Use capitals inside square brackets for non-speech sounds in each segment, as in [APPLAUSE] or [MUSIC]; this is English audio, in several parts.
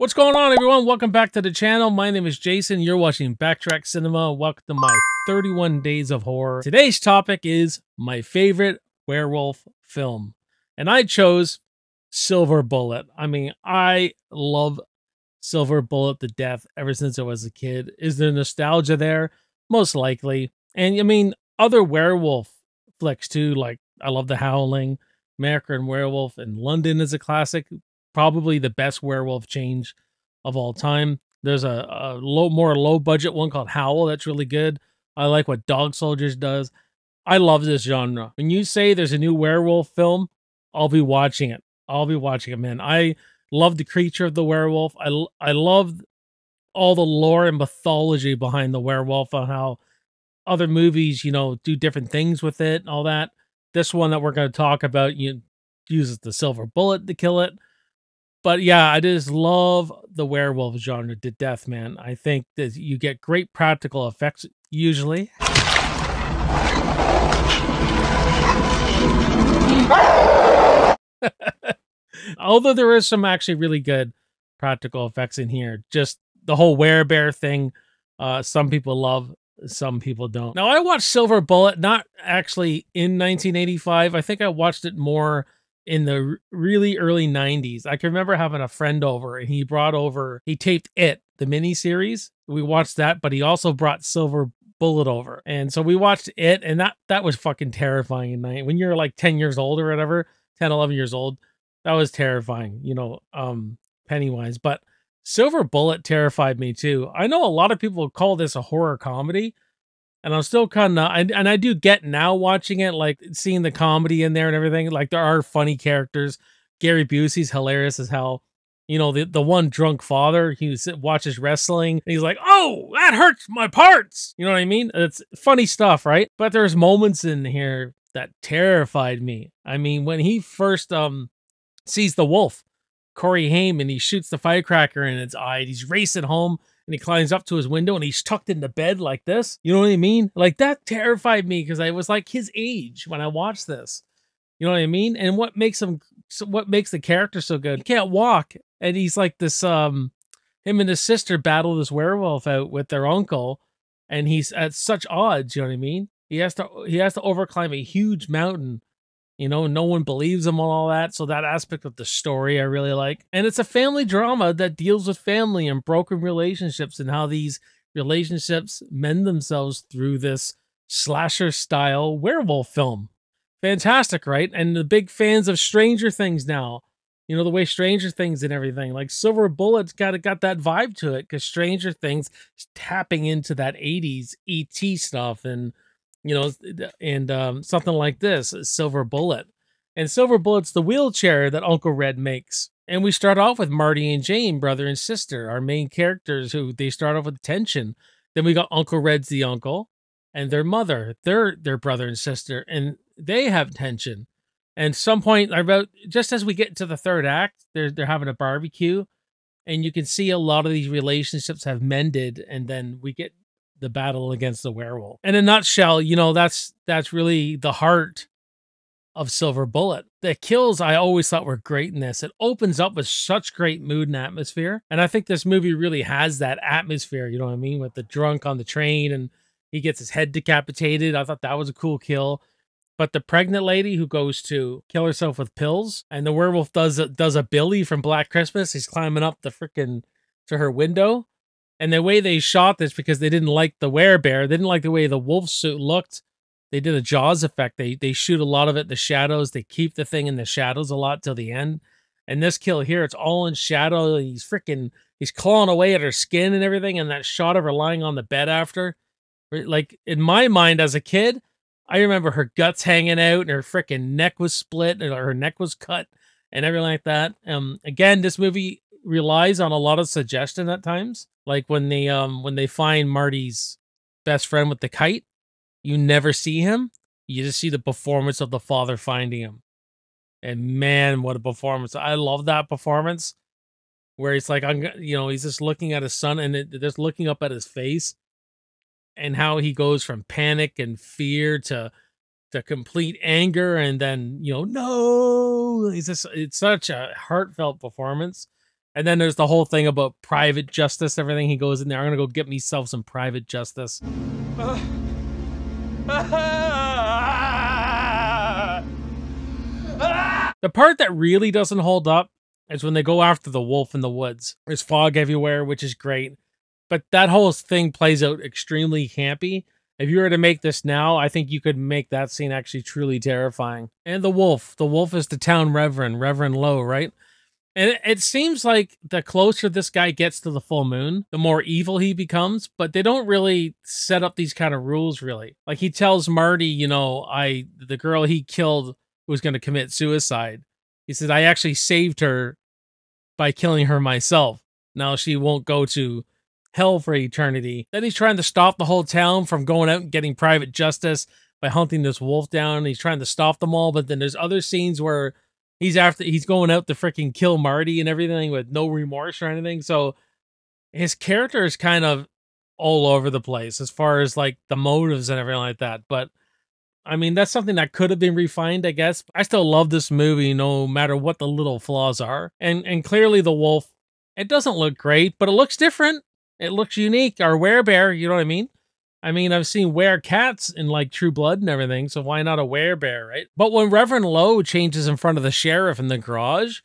What's going on, everyone? Welcome back to the channel. My name is Jason. You're watching Backtrack Cinema. Welcome to my 31 Days of Horror. Today's topic is my favorite werewolf film. And I chose Silver Bullet. I mean, I love Silver Bullet to death ever since I was a kid. Is there nostalgia there? Most likely. And I mean, other werewolf flicks too, like I love The Howling, American Werewolf, in London is a classic probably the best werewolf change of all time. There's a, a low, more low budget one called Howl that's really good. I like what Dog Soldiers does. I love this genre. When you say there's a new werewolf film, I'll be watching it. I'll be watching it, man. I love the creature of the werewolf. I I love all the lore and mythology behind the werewolf and how other movies, you know, do different things with it and all that. This one that we're going to talk about you uses the silver bullet to kill it but yeah, I just love the werewolf genre to death, man. I think that you get great practical effects usually. [LAUGHS] Although there is some actually really good practical effects in here, just the whole werebear thing. Uh, some people love, some people don't. Now, I watched Silver Bullet not actually in 1985. I think I watched it more in the really early 90s. I can remember having a friend over and he brought over, he taped it, the mini series. We watched that, but he also brought Silver Bullet over. And so we watched it and that that was fucking terrifying at night. When you're like 10 years old or whatever, 10, 11 years old, that was terrifying, you know, um Pennywise, but Silver Bullet terrified me too. I know a lot of people call this a horror comedy, and I'm still kind of and, and I do get now watching it, like seeing the comedy in there and everything. Like there are funny characters. Gary Busey's hilarious as hell. You know the the one drunk father he watches wrestling he's like, "Oh, that hurts my parts." You know what I mean? It's funny stuff, right? But there's moments in here that terrified me. I mean, when he first um sees the wolf, Corey Haim, and he shoots the firecracker in its eye, he's racing home and he climbs up to his window and he's tucked into bed like this. You know what I mean? Like that terrified me because I was like his age when I watched this. You know what I mean? And what makes him what makes the character so good? He can't walk, and he's like this. Um, him and his sister battle this werewolf out with their uncle, and he's at such odds. You know what I mean? He has to he has to overclimb a huge mountain you know, no one believes him on all that. So that aspect of the story I really like. And it's a family drama that deals with family and broken relationships and how these relationships mend themselves through this slasher style werewolf film. Fantastic, right? And the big fans of Stranger Things now. You know, the way Stranger Things and everything. Like Silver Bullet's got got that vibe to it because Stranger Things tapping into that 80s ET stuff and you know, and um, something like this, Silver Bullet. And Silver Bullet's the wheelchair that Uncle Red makes. And we start off with Marty and Jane, brother and sister, our main characters who they start off with tension. Then we got Uncle Red's the uncle and their mother, their their brother and sister, and they have tension. And some point about just as we get to the third act, they're they're having a barbecue, and you can see a lot of these relationships have mended, and then we get the battle against the werewolf. In a nutshell, you know, that's that's really the heart of Silver Bullet. The kills I always thought were great in this. It opens up with such great mood and atmosphere. And I think this movie really has that atmosphere, you know what I mean? With the drunk on the train and he gets his head decapitated. I thought that was a cool kill. But the pregnant lady who goes to kill herself with pills and the werewolf does a, does a Billy from Black Christmas. He's climbing up the freaking to her window and the way they shot this because they didn't like the werebear, they didn't like the way the wolf suit looked. They did a Jaws effect. They they shoot a lot of it the shadows. They keep the thing in the shadows a lot till the end. And this kill here, it's all in shadow. He's freaking he's clawing away at her skin and everything. And that shot of her lying on the bed after, like in my mind as a kid, I remember her guts hanging out and her freaking neck was split and her neck was cut and everything like that. Um, again, this movie relies on a lot of suggestion at times. Like when they um when they find Marty's best friend with the kite, you never see him. You just see the performance of the father finding him. And man, what a performance. I love that performance where he's like I'm you know, he's just looking at his son and it, just looking up at his face and how he goes from panic and fear to to complete anger and then, you know, no. He's just it's such a heartfelt performance And then there's the whole thing about private justice, everything. He goes in there, I'm going to go get myself some private justice. The part that really doesn't hold up is when they go after the wolf in the woods. There's fog everywhere, which is great. But that whole thing plays out extremely campy. If you were to make this now, I think you could make that scene actually truly terrifying. And the wolf. The wolf is the town reverend, Reverend Lowe, right? And it seems like the closer this guy gets to the full moon, the more evil he becomes, but they don't really set up these kind of rules really. Like he tells Marty, you know, I the girl he killed was going to commit suicide. He says I actually saved her by killing her myself. Now she won't go to hell for eternity. Then he's trying to stop the whole town from going out and getting private justice by hunting this wolf down. He's trying to stop them all, but then there's other scenes where he's after he's going out to freaking kill Marty and everything with no remorse or anything. So his character is kind of all over the place as far as like the motives and everything like that. But I mean, that's something that could have been refined, I guess. I still love this movie no matter what the little flaws are. And and clearly the wolf, it doesn't look great, but it looks different. It looks unique. Our werebear, you know what I mean? I mean, I've seen were cats in like True Blood and everything, so why not a werebear, right? But when Reverend Lowe changes in front of the sheriff in the garage,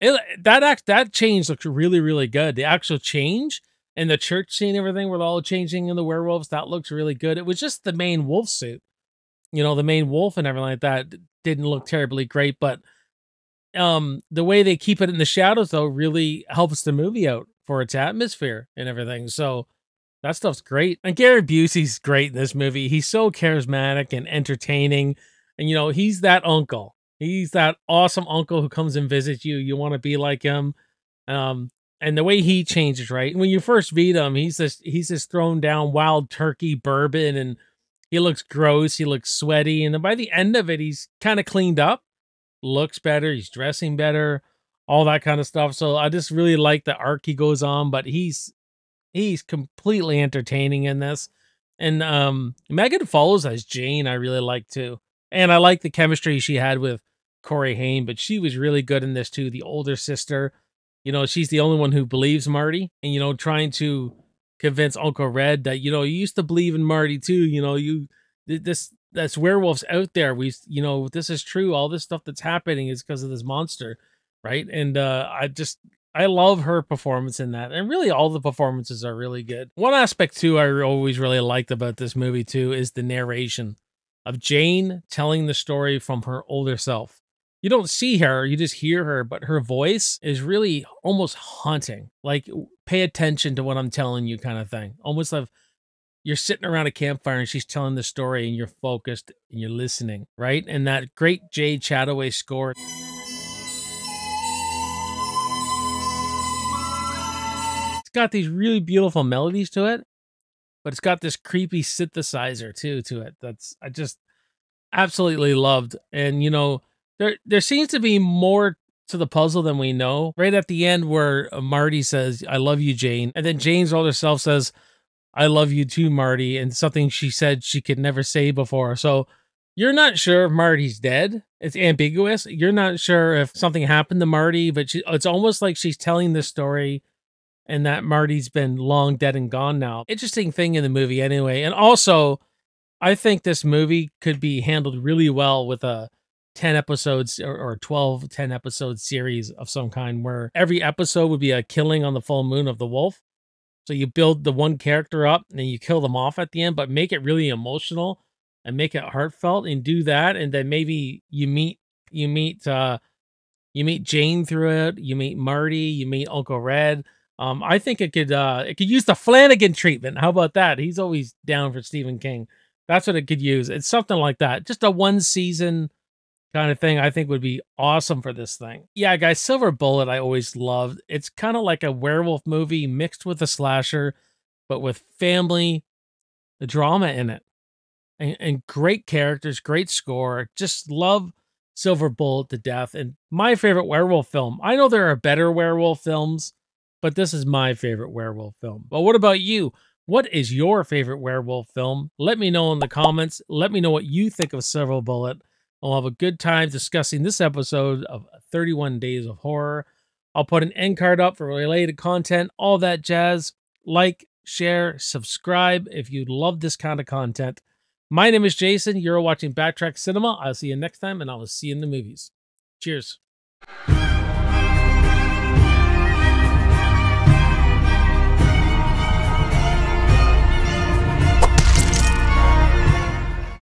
it, that act that change looks really, really good. The actual change and the church scene, everything, we're all changing in the werewolves, that looks really good. It was just the main wolf suit, you know, the main wolf and everything like that didn't look terribly great, but um the way they keep it in the shadows though really helps the movie out for its atmosphere and everything. So that stuff's great. And Gary Busey's great in this movie. He's so charismatic and entertaining. And, you know, he's that uncle. He's that awesome uncle who comes and visits you. You want to be like him. Um, and the way he changes, right? When you first meet him, he's this he's this thrown down wild turkey bourbon and he looks gross, he looks sweaty, and then by the end of it, he's kind of cleaned up, looks better, he's dressing better, all that kind of stuff. So I just really like the arc he goes on, but he's he's completely entertaining in this. And um Megan Follows as Jane, I really like too. And I like the chemistry she had with Corey Haim, but she was really good in this too. The older sister, you know, she's the only one who believes Marty, and you know, trying to convince Uncle Red that you know you used to believe in Marty too. You know, you this that's werewolves out there. We, you know, this is true. All this stuff that's happening is because of this monster, right? And uh I just I love her performance in that. And really all the performances are really good. One aspect too I always really liked about this movie too is the narration of Jane telling the story from her older self. You don't see her, you just hear her, but her voice is really almost haunting. Like pay attention to what I'm telling you kind of thing. Almost like you're sitting around a campfire and she's telling the story and you're focused and you're listening, right? And that great Jay Chattaway score. Got these really beautiful melodies to it, but it's got this creepy synthesizer too to it. That's I just absolutely loved. And you know, there there seems to be more to the puzzle than we know. Right at the end where uh, Marty says, "I love you, Jane," and then Jane's older self says, "I love you too, Marty," and something she said she could never say before. So you're not sure if Marty's dead. It's ambiguous. You're not sure if something happened to Marty, but she, it's almost like she's telling this story and that Marty's been long dead and gone now. Interesting thing in the movie, anyway. And also, I think this movie could be handled really well with a 10 episodes or, or 12, 10 episode series of some kind where every episode would be a killing on the full moon of the wolf. So you build the one character up and then you kill them off at the end, but make it really emotional and make it heartfelt and do that. And then maybe you meet, you meet, uh, you meet Jane through it, you meet Marty, you meet Uncle Red um, I think it could uh it could use the Flanagan treatment. How about that? He's always down for Stephen King. That's what it could use. It's something like that. Just a one season kind of thing I think would be awesome for this thing. Yeah, guys, Silver Bullet I always loved. It's kind of like a werewolf movie mixed with a slasher, but with family drama in it. And, and great characters, great score. Just love Silver Bullet to death. And my favorite werewolf film. I know there are better werewolf films but this is my favorite werewolf film. But what about you? What is your favorite werewolf film? Let me know in the comments. Let me know what you think of Silver Bullet. I'll have a good time discussing this episode of 31 Days of Horror. I'll put an end card up for related content, all that jazz. Like, share, subscribe if you love this kind of content. My name is Jason. You're watching Backtrack Cinema. I'll see you next time, and I will see you in the movies. Cheers.